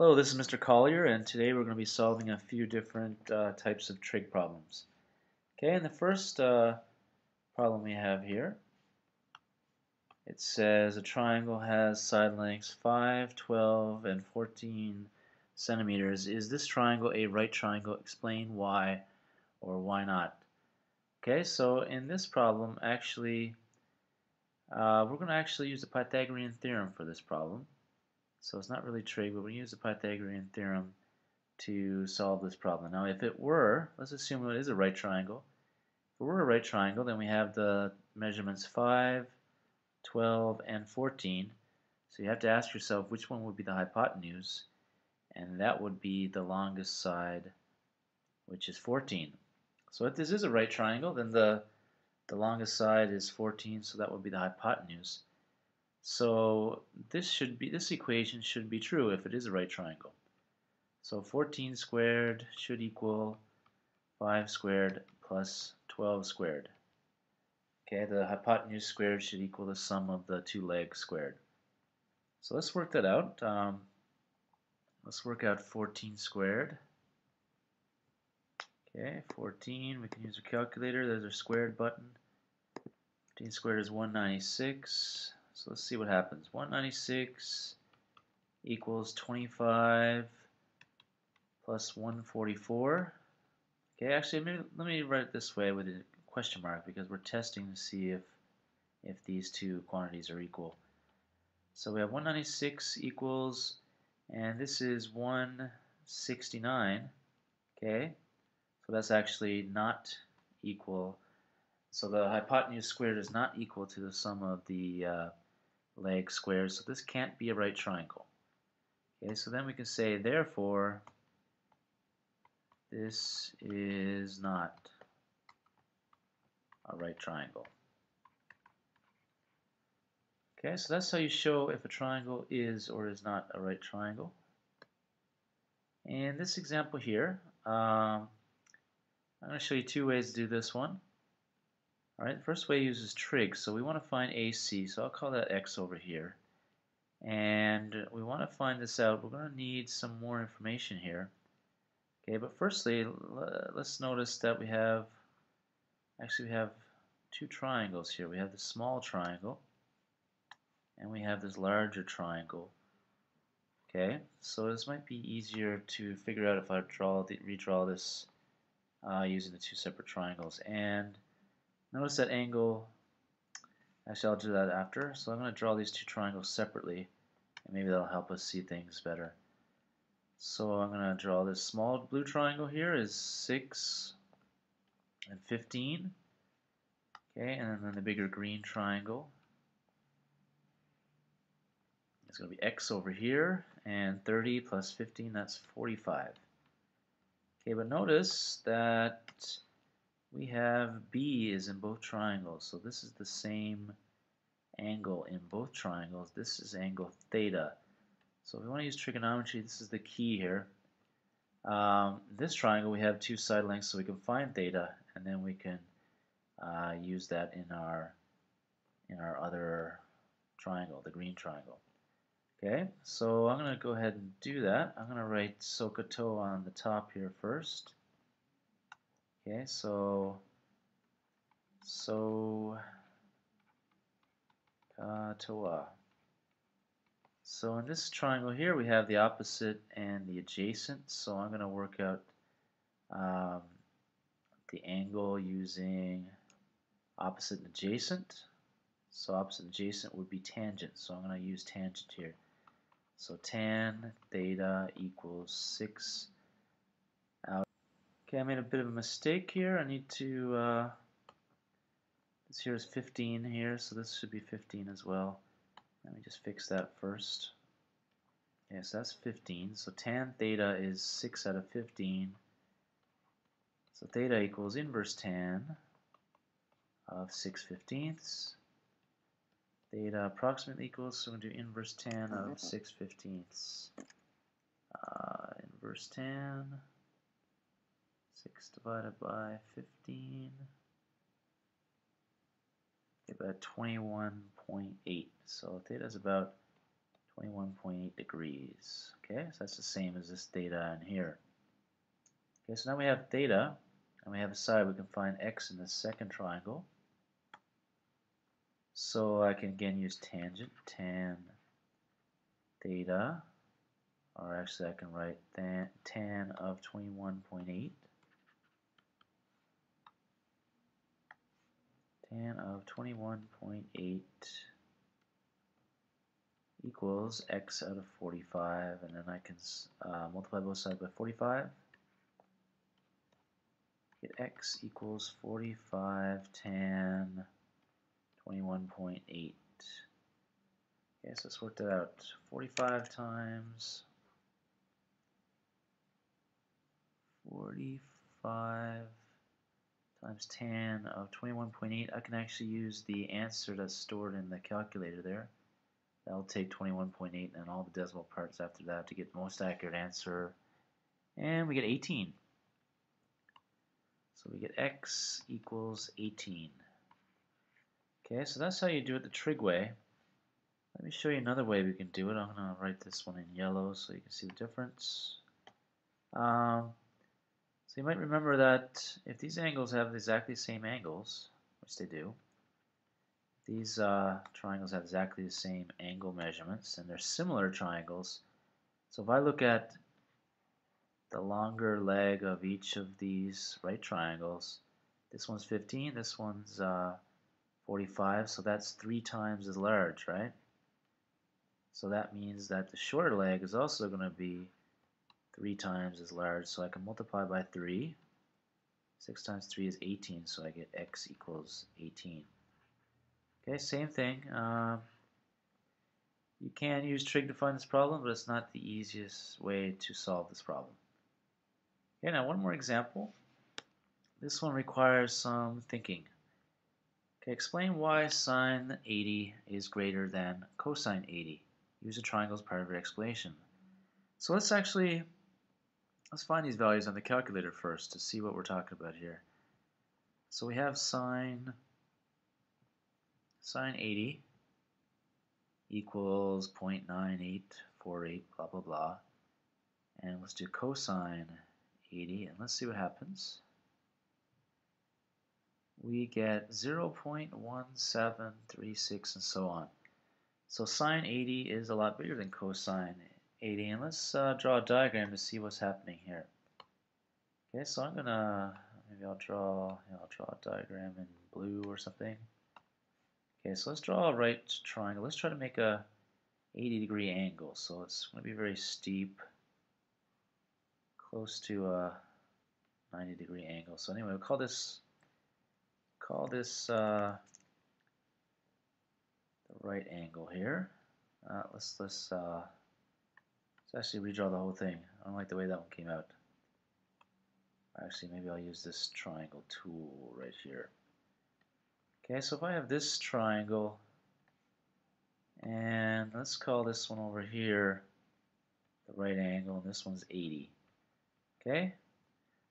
Hello, this is Mr. Collier, and today we're going to be solving a few different uh, types of trig problems. Okay, and the first uh, problem we have here, it says a triangle has side lengths 5, 12, and 14 centimeters. Is this triangle a right triangle? Explain why or why not. Okay, so in this problem, actually, uh, we're going to actually use the Pythagorean theorem for this problem. So it's not really trig, but we use the Pythagorean theorem to solve this problem. Now if it were, let's assume it is a right triangle. If it were a right triangle, then we have the measurements 5, 12, and 14. So you have to ask yourself which one would be the hypotenuse, and that would be the longest side, which is 14. So if this is a right triangle, then the, the longest side is 14, so that would be the hypotenuse. So this should be this equation should be true if it is a right triangle. So 14 squared should equal 5 squared plus 12 squared. Okay, the hypotenuse squared should equal the sum of the two legs squared. So let's work that out. Um, let's work out 14 squared. Okay, 14, we can use a calculator. There's our squared button. 14 squared is 196. So let's see what happens. 196 equals 25 plus 144. Okay, actually, let me write it this way with a question mark because we're testing to see if if these two quantities are equal. So we have 196 equals, and this is 169. Okay, so that's actually not equal. So the hypotenuse squared is not equal to the sum of the uh, leg squares, so this can't be a right triangle. Okay, so then we can say, therefore, this is not a right triangle. Okay, so that's how you show if a triangle is or is not a right triangle. In this example here, um, I'm going to show you two ways to do this one. Alright, first way uses trig, so we want to find AC, so I'll call that x over here. And we want to find this out. We're going to need some more information here. Okay, but firstly, let's notice that we have, actually we have two triangles here. We have the small triangle, and we have this larger triangle. Okay, so this might be easier to figure out if I draw the, redraw this uh, using the two separate triangles. And Notice that angle, actually I'll do that after, so I'm going to draw these two triangles separately, and maybe that'll help us see things better. So I'm going to draw this small blue triangle here is 6 and 15, okay, and then the bigger green triangle is going to be x over here, and 30 plus 15, that's 45. Okay, but notice that we have B is in both triangles. So this is the same angle in both triangles. This is angle theta. So if we want to use trigonometry, this is the key here. Um, this triangle, we have two side lengths, so we can find theta, and then we can uh, use that in our in our other triangle, the green triangle. Okay, so I'm going to go ahead and do that. I'm going to write SOHCAHTOA on the top here first. Okay, so so katoa. So in this triangle here, we have the opposite and the adjacent. So I'm going to work out um, the angle using opposite and adjacent. So opposite and adjacent would be tangent. So I'm going to use tangent here. So tan theta equals 6 Okay, I made a bit of a mistake here. I need to, uh, this here is 15 here, so this should be 15 as well. Let me just fix that first. Yes, that's 15. So tan theta is 6 out of 15. So theta equals inverse tan of 6 fifteenths. Theta approximately equals, so we're going to do inverse tan of 6 fifteenths. Uh, inverse tan 6 divided by 15. Get about 21.8. So theta is about 21.8 degrees. Okay, so that's the same as this theta in here. Okay, so now we have theta, and we have a side. We can find x in the second triangle. So I can again use tangent, tan theta, or actually I can write tan of 21.8 tan of 21.8 equals x out of 45 and then I can uh, multiply both sides by 45 get x equals 45 tan 21.8 okay so let's work that out 45 times 45 times tan of 21.8, I can actually use the answer that's stored in the calculator there. That'll take 21.8 and all the decimal parts after that to get the most accurate answer. And we get 18. So we get x equals 18. Okay, so that's how you do it the trig way. Let me show you another way we can do it. I'm going to write this one in yellow so you can see the difference. Um, you might remember that if these angles have exactly the same angles, which they do, these uh, triangles have exactly the same angle measurements, and they're similar triangles. So if I look at the longer leg of each of these right triangles, this one's 15, this one's uh, 45, so that's three times as large, right? So that means that the shorter leg is also going to be 3 times as large, so I can multiply by 3. 6 times 3 is 18, so I get x equals 18. Okay, same thing. Uh, you can use trig to find this problem, but it's not the easiest way to solve this problem. Okay, now one more example. This one requires some thinking. Okay, explain why sine 80 is greater than cosine 80. Use a triangle as part of your explanation. So let's actually Let's find these values on the calculator first to see what we're talking about here. So we have sine sine 80 equals 0.9848 blah blah blah. And let's do cosine 80 and let's see what happens. We get 0.1736 and so on. So sine 80 is a lot bigger than cosine 80 and let's uh, draw a diagram to see what's happening here. Okay, so I'm gonna maybe I'll draw I'll draw a diagram in blue or something. Okay, so let's draw a right triangle. Let's try to make a 80 degree angle. So it's going to be very steep, close to a 90 degree angle. So anyway, we'll call this call this uh, the right angle here. Uh, let's let's uh, Let's actually redraw the whole thing. I don't like the way that one came out. Actually, maybe I'll use this triangle tool right here. Okay, so if I have this triangle, and let's call this one over here the right angle, and this one's 80. Okay,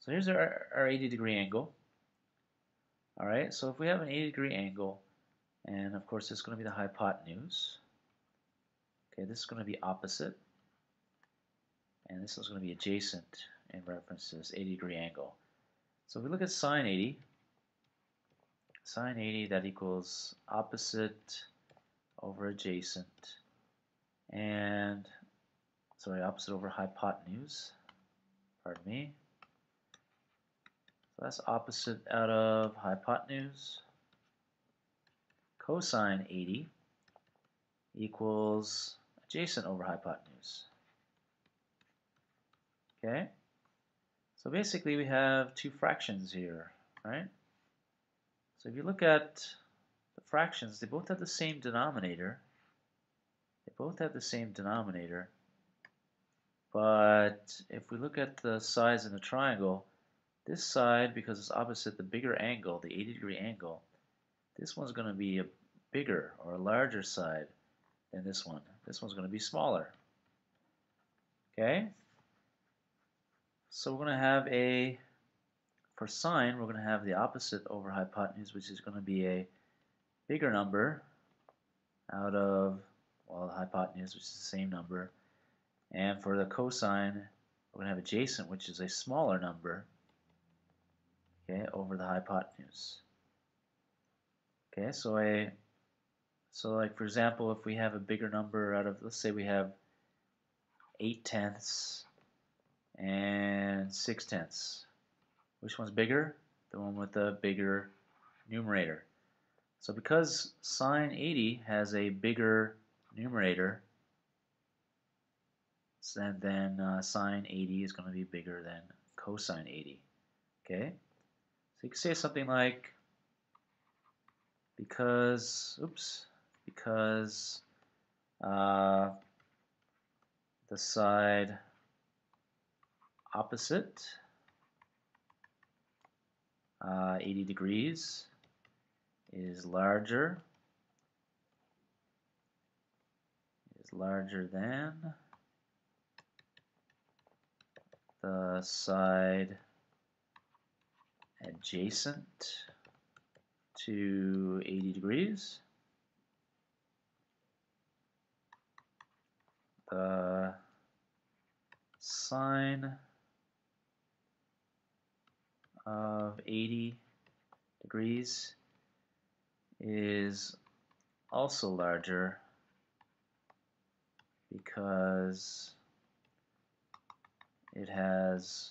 so here's our, our 80 degree angle. Alright, so if we have an 80 degree angle, and of course is going to be the hypotenuse, okay, this is going to be opposite, and this is going to be adjacent in reference to this 80 degree angle. So if we look at sine 80, sine 80 that equals opposite over adjacent. And sorry opposite over hypotenuse. Pardon me. So that's opposite out of hypotenuse. Cosine 80 equals adjacent over hypotenuse Okay? So basically we have two fractions here, right? So if you look at the fractions, they both have the same denominator. They both have the same denominator. But if we look at the sides in the triangle, this side, because it's opposite the bigger angle, the 80 degree angle, this one's going to be a bigger or a larger side than this one. This one's going to be smaller. Okay? So we're going to have a, for sine, we're going to have the opposite over hypotenuse, which is going to be a bigger number out of well, the hypotenuse, which is the same number. And for the cosine, we're going to have adjacent, which is a smaller number, okay, over the hypotenuse. Okay, so a so like for example, if we have a bigger number out of, let's say we have 8 tenths and 6 tenths. Which one's bigger? The one with the bigger numerator. So because sine 80 has a bigger numerator, then, uh, sine 80 is going to be bigger than cosine 80. Okay? So you can say something like, because, oops, because uh, the side opposite uh, 80 degrees is larger is larger than the side adjacent to 80 degrees. The sine of 80 degrees is also larger because it has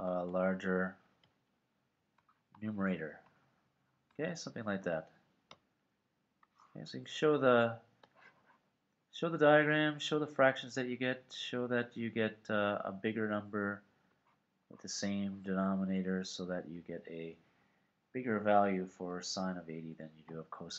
a larger numerator. Okay, something like that. Okay, so you can show the show the diagram, show the fractions that you get, show that you get uh, a bigger number with the same denominator so that you get a bigger value for sine of 80 than you do of cosine.